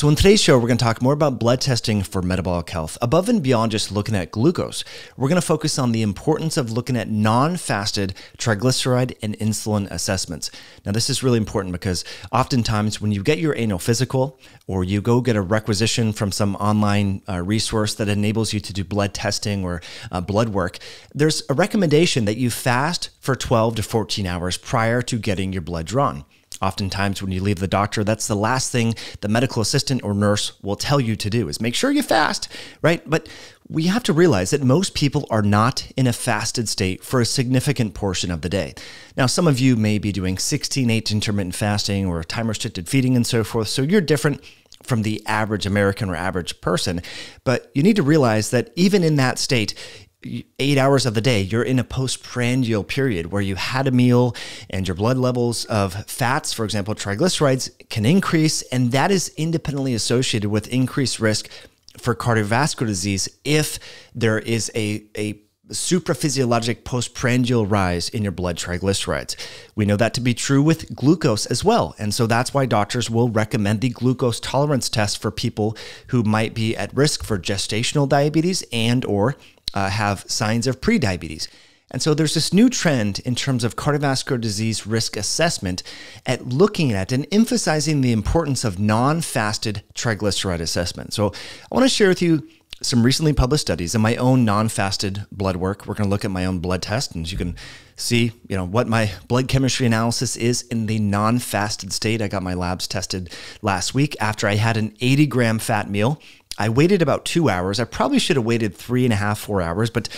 So, in today's show, we're going to talk more about blood testing for metabolic health. Above and beyond just looking at glucose, we're going to focus on the importance of looking at non fasted triglyceride and insulin assessments. Now, this is really important because oftentimes when you get your annual physical or you go get a requisition from some online uh, resource that enables you to do blood testing or uh, blood work, there's a recommendation that you fast for 12 to 14 hours prior to getting your blood drawn. Oftentimes, when you leave the doctor, that's the last thing the medical assistant or nurse will tell you to do is make sure you fast, right? But we have to realize that most people are not in a fasted state for a significant portion of the day. Now, some of you may be doing 16 8 intermittent fasting or time restricted feeding and so forth, so you're different from the average American or average person. But you need to realize that even in that state, eight hours of the day, you're in a postprandial period where you had a meal and your blood levels of fats, for example, triglycerides, can increase. And that is independently associated with increased risk for cardiovascular disease if there is a, a supraphysiologic postprandial rise in your blood triglycerides. We know that to be true with glucose as well. And so that's why doctors will recommend the glucose tolerance test for people who might be at risk for gestational diabetes and or uh, have signs of prediabetes. And so there's this new trend in terms of cardiovascular disease risk assessment at looking at and emphasizing the importance of non fasted triglyceride assessment. So I want to share with you some recently published studies in my own non-fasted blood work. We're going to look at my own blood test, and you can see, you know, what my blood chemistry analysis is in the non-fasted state. I got my labs tested last week after I had an 80 gram fat meal I waited about two hours. I probably should have waited three and a half, four hours, but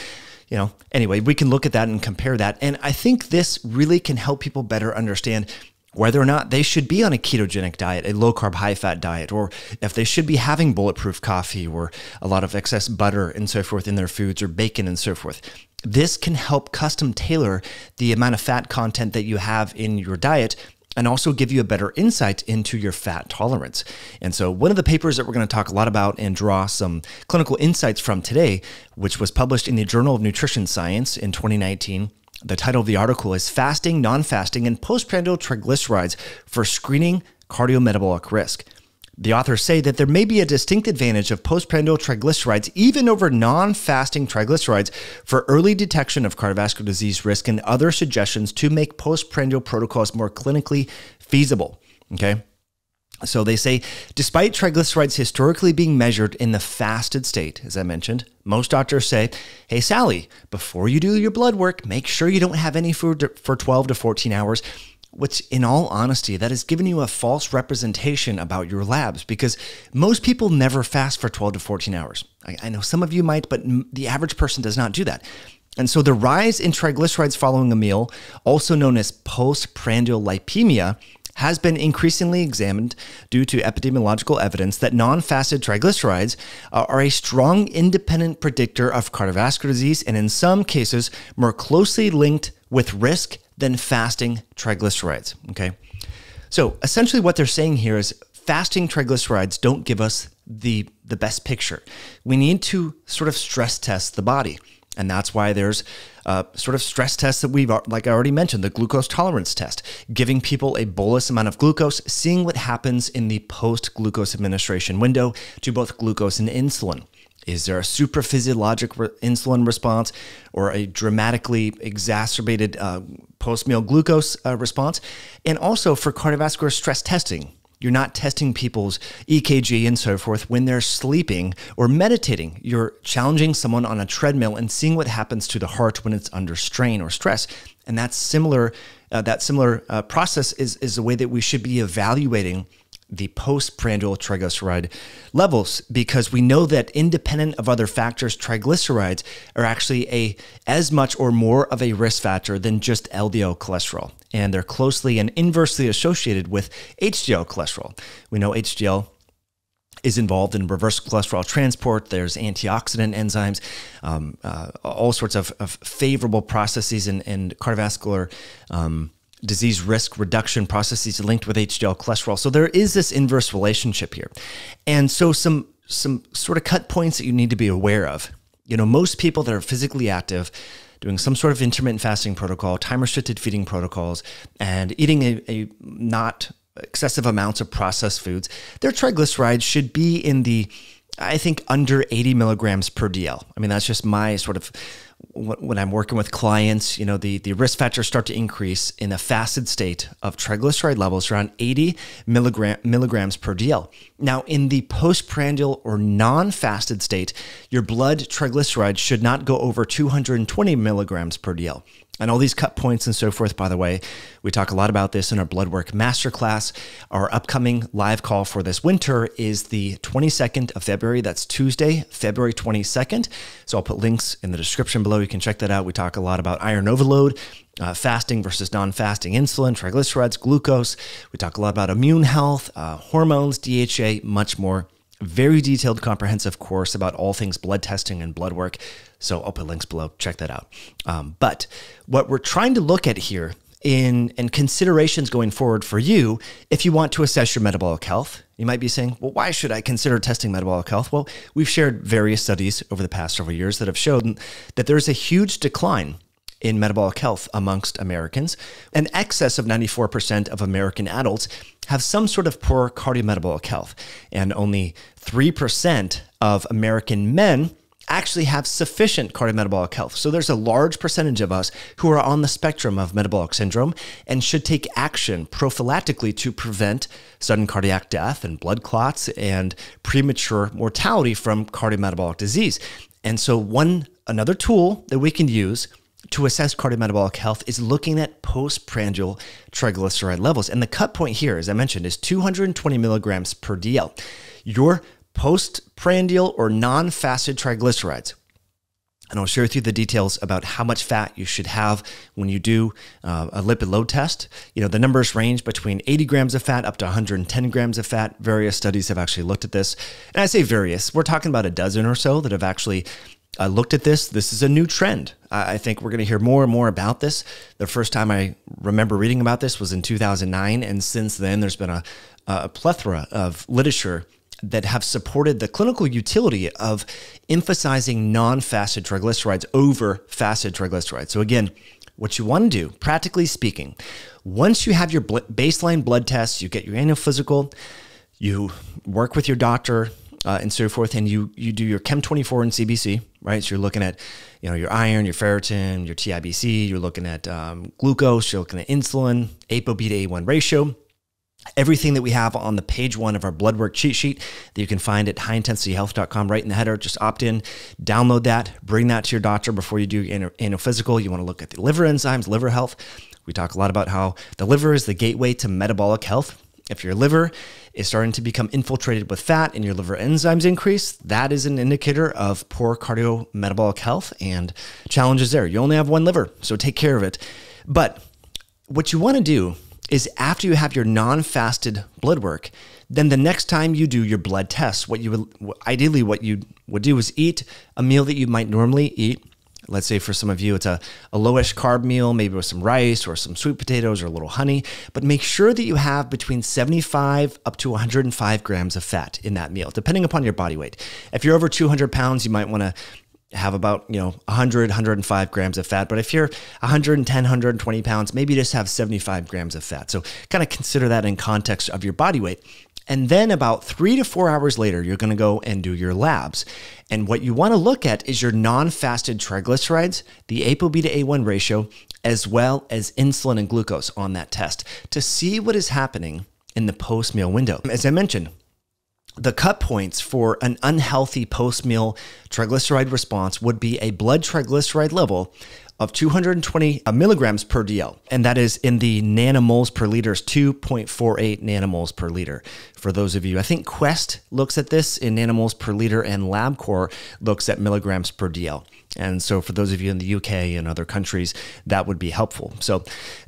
you know, anyway, we can look at that and compare that. And I think this really can help people better understand whether or not they should be on a ketogenic diet, a low carb, high fat diet, or if they should be having bulletproof coffee or a lot of excess butter and so forth in their foods or bacon and so forth. This can help custom tailor the amount of fat content that you have in your diet and also give you a better insight into your fat tolerance. And so, one of the papers that we're going to talk a lot about and draw some clinical insights from today, which was published in the Journal of Nutrition Science in 2019. The title of the article is Fasting, Non Fasting, and Postprandial Triglycerides for Screening Cardiometabolic Risk. The authors say that there may be a distinct advantage of postprandial triglycerides even over non fasting triglycerides for early detection of cardiovascular disease risk and other suggestions to make postprandial protocols more clinically feasible. Okay. So they say, despite triglycerides historically being measured in the fasted state, as I mentioned, most doctors say, hey, Sally, before you do your blood work, make sure you don't have any food for 12 to 14 hours which in all honesty that has given you a false representation about your labs because most people never fast for 12 to 14 hours. I, I, know some of you might but the average person does not do that. And so the rise in triglycerides following a meal also known as postprandial lipemia has been increasingly examined due to epidemiological evidence that non fasted triglycerides are a strong independent predictor of cardiovascular disease and, in some cases, more closely linked with risk than fasting triglycerides. Okay. So essentially, what they're saying here is fasting triglycerides don't give us the, the best picture. We need to sort of stress test the body. And that's why there's uh, sort of stress tests that we've, like I already mentioned, the glucose tolerance test, giving people a bolus amount of glucose, seeing what happens in the post glucose administration window to both glucose and insulin. Is there a supraphysiologic re- insulin response or a dramatically exacerbated uh, post meal glucose uh, response? And also for cardiovascular stress testing. You're not testing people's EKG and so forth when they're sleeping or meditating. You're challenging someone on a treadmill and seeing what happens to the heart when it's under strain or stress. And that's similar. Uh, that similar uh, process is is the way that we should be evaluating the postprandial triglyceride levels because we know that independent of other factors triglycerides are actually a as much or more of a risk factor than just LDL cholesterol and they're closely and inversely associated with HDL cholesterol. We know HDL is involved in reverse cholesterol transport. There's antioxidant enzymes, um, uh, all sorts of, of, favorable processes in, cardiovascular um, disease risk reduction processes linked with HDL cholesterol. So there is this inverse relationship here. And so some some sort of cut points that you need to be aware of. You know, most people that are physically active doing some sort of intermittent fasting protocol, time restricted feeding protocols, and eating a, a not excessive amounts of processed foods, their triglycerides should be in the I think under 80 milligrams per DL. I mean, that's just my sort of when I'm working with clients, you know, the, the risk factors start to increase in a fasted state of triglyceride levels around 80 milligram, milligrams per DL. Now, in the postprandial or non fasted state, your blood triglycerides should not go over 220 milligrams per DL. And all these cut points and so forth, by the way, we talk a lot about this in our blood work masterclass. Our upcoming live call for this winter is the 22nd of February. That's Tuesday, February 22nd. So I'll put links in the description below. You can check that out. We talk a lot about iron overload, uh, fasting versus non fasting insulin, triglycerides, glucose. We talk a lot about immune health, uh, hormones, DHA, much more very detailed, comprehensive course about all things blood testing and blood work. So I'll put links below. Check that out. Um, but what we're trying to look at here in and considerations going forward for you if you want to assess your metabolic health. You might be saying, well, why should I consider testing metabolic health? Well, we've shared various studies over the past several years that have shown that there's a huge decline in metabolic health amongst Americans. An excess of 94% of American adults have some sort of poor cardiometabolic health, and only 3% of American men actually have sufficient cardiometabolic health. So there's a large percentage of us who are on the spectrum of metabolic syndrome and should take action prophylactically to prevent sudden cardiac death and blood clots and premature mortality from cardiometabolic disease. And so one another tool that we can use to assess cardiometabolic health is looking at postprandial triglyceride levels. And the cut point here, as I mentioned, is 220 milligrams per DL. Your postprandial or non fasted triglycerides. And I'll share with you the details about how much fat you should have when you do uh, a lipid load test. You know, the numbers range between 80 grams of fat up to 110 grams of fat. Various studies have actually looked at this. And I say various, we're talking about a dozen or so that have actually I looked at this. This is a new trend. I think we're going to hear more and more about this. The first time I remember reading about this was in 2009. And since then, there's been a, a plethora of literature that have supported the clinical utility of emphasizing non fasted triglycerides over fasted triglycerides. So, again, what you want to do, practically speaking, once you have your baseline blood tests, you get your annual physical, you work with your doctor, uh, and so forth, and you you do your Chem 24 and CBC, right? So you're looking at you know your iron, your ferritin, your TIBC. You're looking at um, glucose. You're looking at insulin, ApoB to A1 ratio. Everything that we have on the page one of our blood work cheat sheet that you can find at highintensityhealth.com right in the header. Just opt in, download that, bring that to your doctor before you do annual physical. You want to look at the liver enzymes, liver health. We talk a lot about how the liver is the gateway to metabolic health. If your liver is starting to become infiltrated with fat and your liver enzymes increase, that is an indicator of poor cardiometabolic health and challenges there. You only have one liver, so take care of it. But what you want to do is after you have your non-fasted blood work, then the next time you do your blood tests, what you would ideally what you would do is eat a meal that you might normally eat Let's say for some of you, it's a, a lowish carb meal, maybe with some rice or some sweet potatoes or a little honey, but make sure that you have between 75 up to 105 grams of fat in that meal, depending upon your body weight. If you're over 200 pounds, you might want to have about you know 100 105 grams of fat but if you're 110 120 pounds maybe just have 75 grams of fat so kind of consider that in context of your body weight and then about three to four hours later, you're going to go and do your labs. And what you want to look at is your non fasted triglycerides, the ApoB to A1 ratio, as well as insulin and glucose on that test to see what is happening in the post meal window. As I mentioned, the cut points for an unhealthy post meal triglyceride response would be a blood triglyceride level of 220 milligrams per DL, and that is in the nanomoles per liter, is 2.48 nanomoles per liter. For those of you, I think Quest looks at this in nanomoles per liter, and LabCorp looks at milligrams per DL. And so, for those of you in the UK and other countries, that would be helpful. So,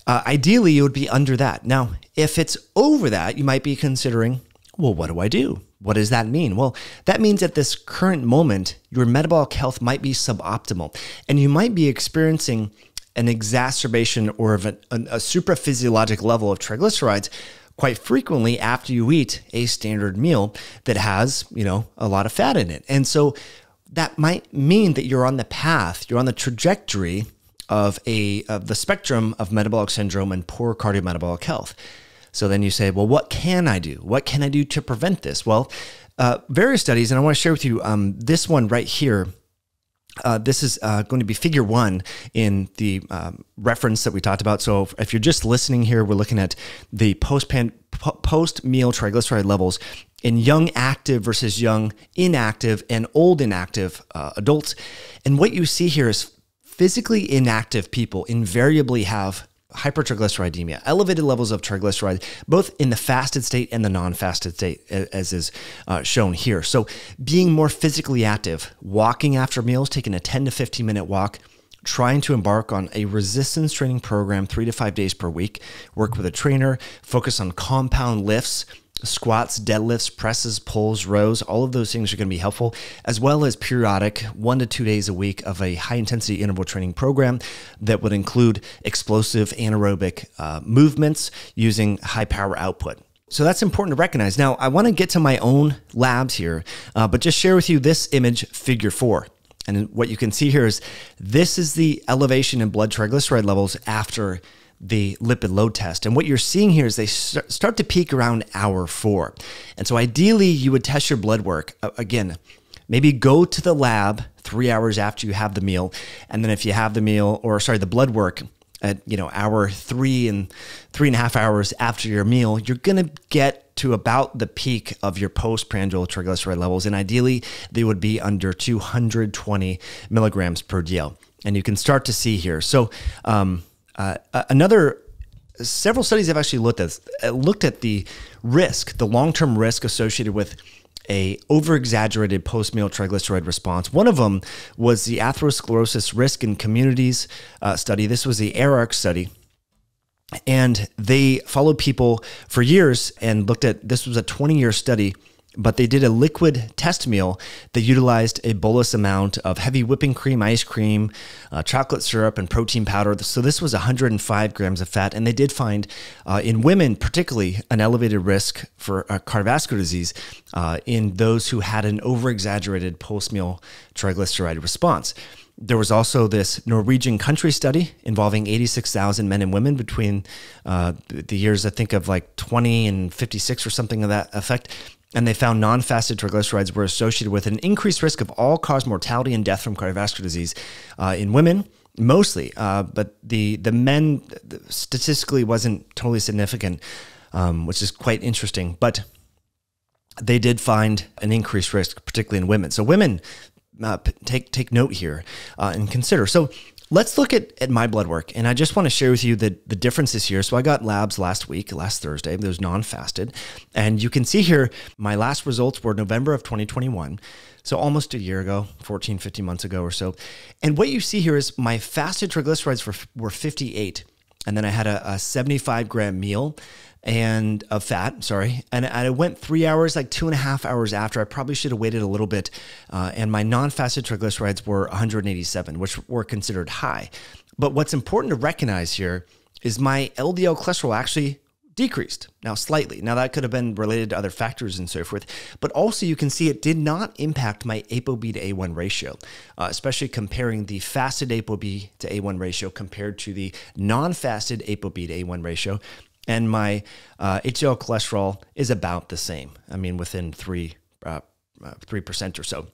uh, ideally, it would be under that. Now, if it's over that, you might be considering, well, what do I do? What does that mean? Well, that means at this current moment, your metabolic health might be suboptimal and you might be experiencing an exacerbation or of a, a supraphysiologic level of triglycerides quite frequently after you eat a standard meal that has, you know, a lot of fat in it. And so that might mean that you're on the path, you're on the trajectory of a of the spectrum of metabolic syndrome and poor cardiometabolic health. So then you say, well, what can I do? What can I do to prevent this? Well, uh, various studies, and I want to share with you um, this one right here. Uh, this is uh, going to be figure one in the um, reference that we talked about. So if you're just listening here, we're looking at the post post meal triglyceride levels in young active versus young inactive and old inactive uh, adults. And what you see here is physically inactive people invariably have hypertriglyceridemia, elevated levels of triglyceride, both in the fasted state and the non fasted state, as is uh, shown here. So, being more physically active, walking after meals, taking a 10 to 15 minute walk, trying to embark on a resistance training program three to five days per week, work with a trainer, focus on compound lifts squats, deadlifts, presses, pulls, rows, all of those things are going to be helpful, as well as periodic one to two days a week of a high intensity interval training program that would include explosive anaerobic uh, movements using high power output. So that's important to recognize. Now, I want to get to my own labs here, uh, but just share with you this image, figure four. And what you can see here is this is the elevation in blood triglyceride levels after the lipid load test. And what you're seeing here is they start to peak around hour four. And so ideally, you would test your blood work. Again, maybe go to the lab three hours after you have the meal. And then if you have the meal, or sorry, the blood work at you know hour three and three and a half hours after your meal, you're gonna get to about the peak of your postprandial triglyceride levels, and ideally they would be under 220 milligrams per DL. And you can start to see here. So um, uh, another several studies have actually looked at uh, looked at the risk, the long term risk associated with a over exaggerated post meal triglyceride response. One of them was the atherosclerosis risk in communities uh, study. This was the ARIC study. And they followed people for years and looked at this was a 20 year study but they did a liquid test meal that utilized a bolus amount of heavy whipping cream, ice cream, uh, chocolate syrup, and protein powder. So this was 105 grams of fat, and they did find uh, in women, particularly, an elevated risk for uh, cardiovascular disease uh, in those who had an over-exaggerated post-meal triglyceride response. There was also this Norwegian country study involving 86,000 men and women between uh, the years, I think, of like 20 and 56 or something of that effect and they found non-fasted triglycerides were associated with an increased risk of all-cause mortality and death from cardiovascular disease uh, in women mostly uh, but the the men statistically wasn't totally significant um, which is quite interesting but they did find an increased risk particularly in women. So women uh, take take note here uh, and consider. So Let's look at, at my blood work. And I just want to share with you the, the differences here. So I got labs last week, last Thursday. Those non-fasted. And you can see here, my last results were November of 2021. So almost a year ago, 14, 15 months ago or so. And what you see here is my fasted triglycerides were, were 58. And then I had a, a 75 gram meal and of fat, sorry. And I went three hours, like two and a half hours after. I probably should have waited a little bit. Uh, and my non fasted triglycerides were 187, which were considered high. But what's important to recognize here is my LDL cholesterol actually decreased now slightly. Now that could have been related to other factors and so forth, but also you can see it did not impact my ApoB to A1 ratio, uh, especially comparing the fasted ApoB to A1 ratio compared to the non-fasted ApoB to A1 ratio and my uh, HDL cholesterol is about the same. I mean, within three uh, uh, three percent or so.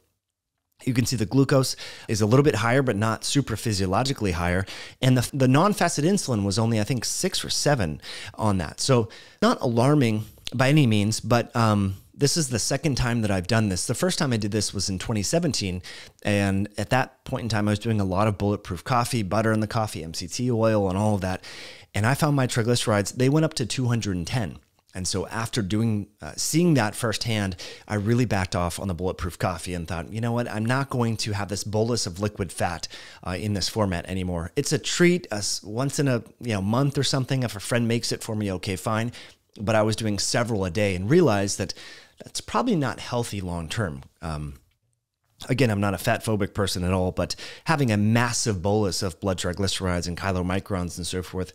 You can see the glucose is a little bit higher, but not super physiologically higher. And the, the non fasted insulin was only, I think, six or seven on that. So, not alarming by any means, but um, this is the second time that I've done this. The first time I did this was in 2017. And at that point in time, I was doing a lot of bulletproof coffee, butter in the coffee, MCT oil, and all of that. And I found my triglycerides, they went up to 210. And so after doing, uh, seeing that firsthand, I really backed off on the bulletproof coffee and thought, you know what, I'm not going to have this bolus of liquid fat uh, in this format anymore. It's a treat, uh, once in a you know month or something. If a friend makes it for me, okay, fine. But I was doing several a day and realized that that's probably not healthy long term. Um, Again, I'm not a fat phobic person at all, but having a massive bolus of blood triglycerides and chylomicrons and so forth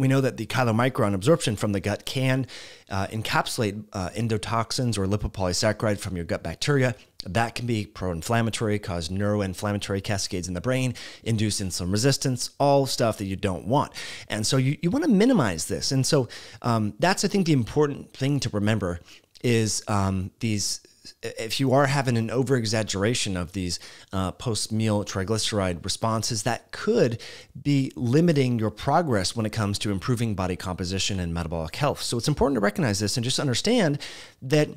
we know that the chylomicron absorption from the gut can uh, encapsulate uh, endotoxins or lipopolysaccharide from your gut bacteria. That can be pro inflammatory, cause neuroinflammatory cascades in the brain, induce insulin resistance, all stuff that you don't want. And so you, you want to minimize this. And so um, that's, I think, the important thing to remember is um, these if you are having an over exaggeration of these uh, post meal triglyceride responses, that could be limiting your progress when it comes to improving body composition and metabolic health. So it's important to recognize this and just understand that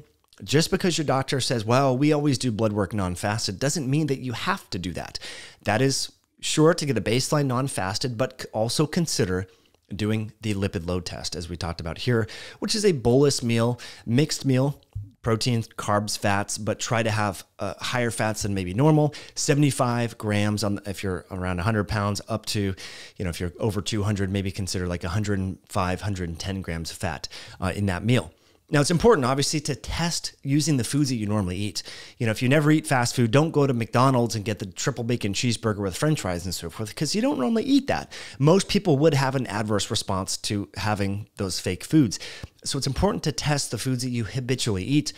just because your doctor says, well, we always do blood work non fasted, doesn't mean that you have to do that. That is sure to get a baseline non fasted, but also consider doing the lipid load test, as we talked about here, which is a bolus meal, mixed meal proteins, carbs, fats, but try to have uh, higher fats than maybe normal. 75 grams on if you're around 100 pounds, up to, you know, if you're over 200, maybe consider like 105, 110 grams of fat uh, in that meal. Now, it's important, obviously, to test using the foods that you normally eat. You know, if you never eat fast food, don't go to McDonald's and get the triple bacon cheeseburger with french fries and so forth, because you don't normally eat that. Most people would have an adverse response to having those fake foods. So it's important to test the foods that you habitually eat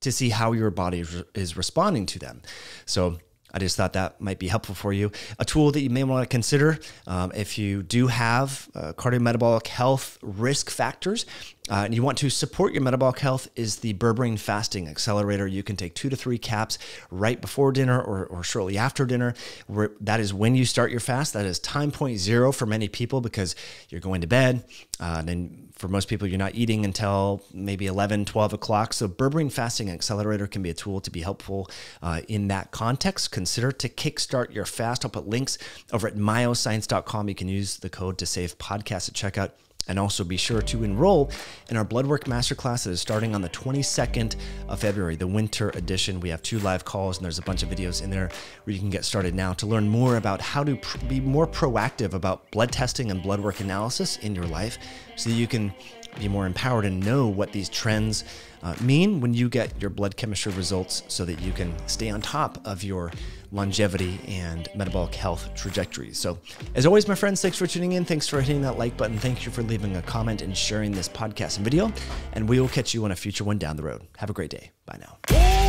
to see how your body is responding to them. So, I just thought that might be helpful for you. A tool that you may want to consider um, if you do have uh, cardiometabolic health risk factors uh, and you want to support your metabolic health is the berberine fasting accelerator. You can take two to three caps right before dinner or, or shortly after dinner. Where that is when you start your fast. That is time point zero for many people because you're going to bed. Uh, and then for most people, you're not eating until maybe 11, 12 o'clock. So, Berberine Fasting Accelerator can be a tool to be helpful uh, in that context. Consider to kickstart your fast. I'll put links over at myoxcience.com. You can use the code to save podcast at checkout. And also be sure to enroll in our Bloodwork Masterclass that is starting on the 22nd of February, the winter edition. We have two live calls and there's a bunch of videos in there where you can get started now to learn more about how to be more proactive about blood testing and blood work analysis in your life so that you can be more empowered and know what these trends uh, mean when you get your blood chemistry results so that you can stay on top of your longevity and metabolic health trajectories. So, as always, my friends, thanks for tuning in. Thanks for hitting that like button. Thank you for leaving a comment and sharing this podcast and video. And we will catch you on a future one down the road. Have a great day. Bye now.